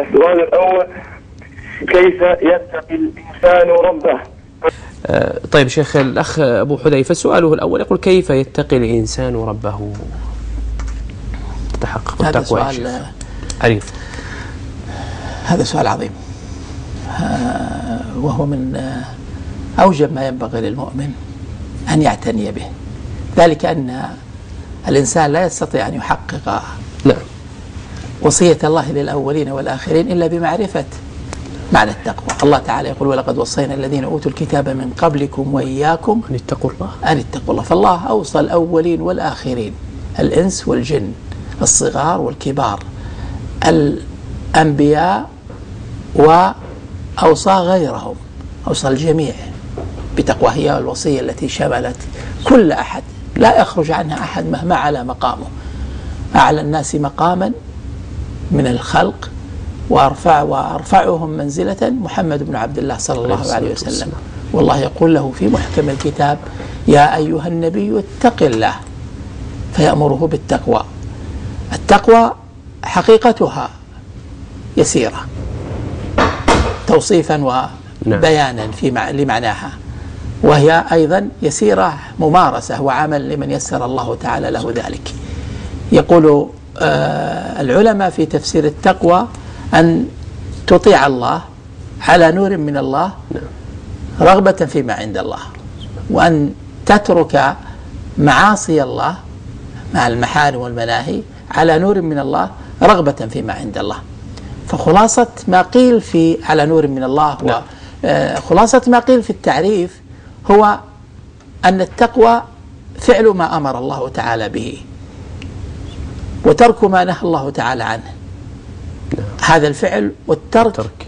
السؤال الأول كيف يتقي الإنسان ربه؟ آه، طيب شيخ الأخ أبو حذيفة سؤاله الأول يقول كيف يتقي الإنسان ربه؟ تحقق هذا التقوى يا سؤال شيخ. عريف هذا سؤال عظيم. آه، وهو من آه، أوجب ما ينبغي للمؤمن أن يعتني به. ذلك أن الإنسان لا يستطيع أن يحقق وصية الله للأولين والآخرين إلا بمعرفة معنى التقوى. الله تعالى يقول ولقد وصينا الذين أوتوا الكتاب من قبلكم وإياكم أن اتقوا الله. أن اتقوا الله. فالله أوصى الأولين والآخرين الإنس والجن الصغار والكبار الأنبياء وأوصى غيرهم أوصى الجميع بتقوى. هي الوصية التي شملت كل أحد لا يخرج عنها أحد مهما على مقامه. أعلى الناس مقاما من الخلق وأرفع وأرفعهم منزلة محمد بن عبد الله صلى الله عليه وسلم. والله يقول له في محكم الكتاب يا أيها النبي اتق الله فيأمره بالتقوى. التقوى حقيقتها يسيرة توصيفا وبيانا في مع... لمعناها. وهي أيضا يسيرة ممارسة وعمل لمن يسر الله تعالى له ذلك. يقول العلماء في تفسير التقوى أن تطيع الله على نور من الله رغبة فيما عند الله وأن تترك معاصي الله مع المحارم والمناهي على نور من الله رغبة فيما عند الله. فخلاصة ما قيل في على نور من الله وخلاصة ما قيل في التعريف هو أن التقوى فعل ما أمر الله تعالى به. وترك ما نهى الله تعالى عنه. هذا الفعل والترك ترك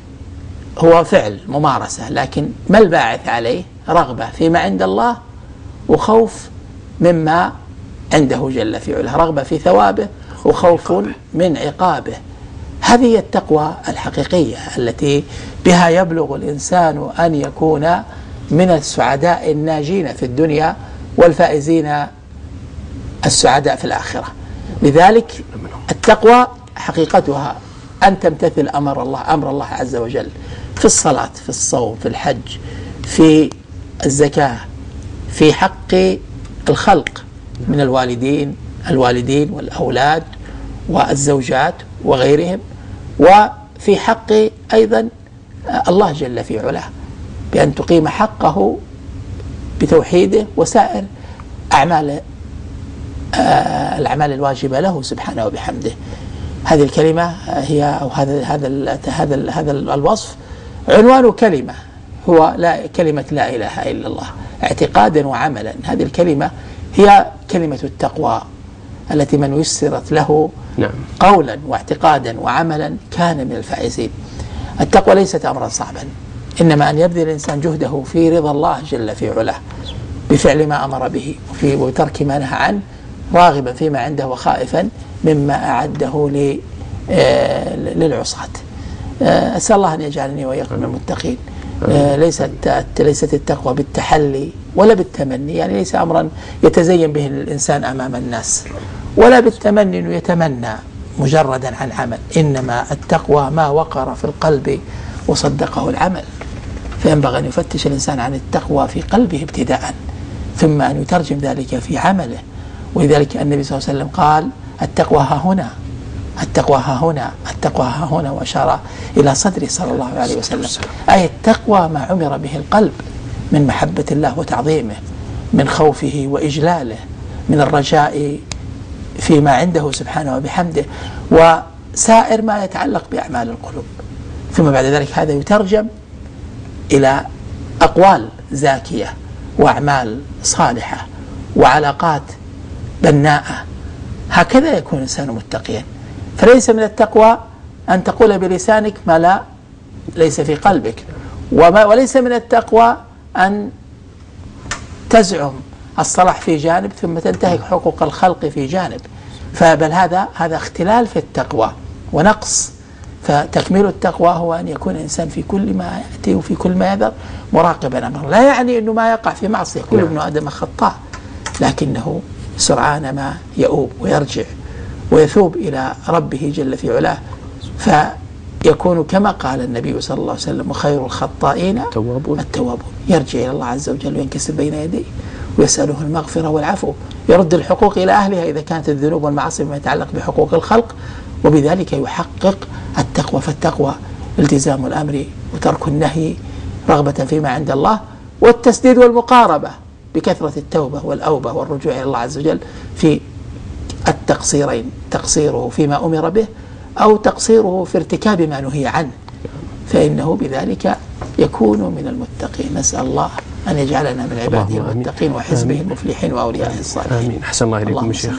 هو فعل ممارسة لكن ما الباعث عليه؟ رغبة فيما عند الله وخوف مما عنده جل في علاه. رغبة في ثوابه وخوف من عقابه. هذه هي التقوى الحقيقية التي بها يبلغ الإنسان أن يكون من السعداء الناجين في الدنيا والفائزين السعداء في الآخرة. لذلك التقوى حقيقتها أن تمتثل أمر الله أمر الله عز وجل في الصلاة في الصوم في الحج في الزكاة في حق الخلق من الوالدين الوالدين والأولاد والزوجات وغيرهم وفي حق أيضا الله جل في علاه بأن تقيم حقه بتوحيده وسائر أعمال آه، الأعمال الواجبة له سبحانه وبحمده. هذه الكلمة هي أو هذا هذا هذا هذا الوصف عنوان كلمة. هو لا كلمة لا إله إلا الله اعتقادا وعملا. هذه الكلمة هي كلمة التقوى التي من يسرت له نعم. قولا واعتقادا وعملا كان من الفائزين. التقوى ليست أمرا صعبا إنما أن يبذل الإنسان جهده في رضا الله جل في علاه بفعل ما أمر به وفي وترك ما نهى عنه راغبا فيما عنده وخائفا مما أعده آه، للعصاة. آه، أسأل الله أن يجعلني وإياكم من المتقين. آه، ليست ليست التقوى بالتحلي ولا بالتمني يعني ليس أمرا يتزين به الإنسان أمام الناس ولا بالتمني أنه يتمنى مجردا عن عمل. إنما التقوى ما وقر في القلب وصدقه العمل. فينبغي أن يفتش الإنسان عن التقوى في قلبه ابتداء ثم أن يترجم ذلك في عمله. ولذلك النبي صلى الله عليه وسلم قال التقوى ها هنا التقوى ها هنا التقوى ها هنا وأشار إلى صدره صلى الله عليه وسلم. أي التقوى ما عمر به القلب من محبة الله وتعظيمه من خوفه وإجلاله من الرجاء فيما عنده سبحانه وبحمده وسائر ما يتعلق بأعمال القلوب. ثم بعد ذلك هذا يترجم إلى أقوال زاكية وأعمال صالحة وعلاقات بناءة هكذا يكون الإنسان متقيا. فليس من التقوى أن تقول بلسانك ما لا ليس في قلبك. وما وليس من التقوى أن تزعم الصلاح في جانب ثم تنتهك حقوق الخلق في جانب. فبل هذا هذا اختلال في التقوى ونقص. فتكميل التقوى هو أن يكون الإنسان في كل ما يأتي وفي كل ما يذر مراقبا أمر لا يعني أنه ما يقع في معصية. كل ابن آدم خطاء لكنه سرعان ما يؤوب ويرجع ويثوب إلى ربه جل في علاه يكون كما قال النبي صلى الله عليه وسلم وخير الخطائين التوابون. التوابون. يرجع إلى الله عز وجل وينكسر بين يديه ويسأله المغفرة والعفو يرد الحقوق إلى أهلها إذا كانت الذنوب والمعاصي فيما يتعلق بحقوق الخلق وبذلك يحقق التقوى. فالتقوى التزام الأمر وترك النهي رغبة فيما عند الله والتسديد والمقاربة. بكثرة التوبة والأوبة والرجوع إلى الله عز وجل في التقصيرين تقصيره فيما أمر به أو تقصيره في ارتكاب ما نهي عنه. فإنه بذلك يكون من المتقين. نسأل الله أن يجعلنا من عباده. المتقين وحزبه. المفلحين وأوليائه الصالحين. آمين. أحسن الله إليكم شيخ.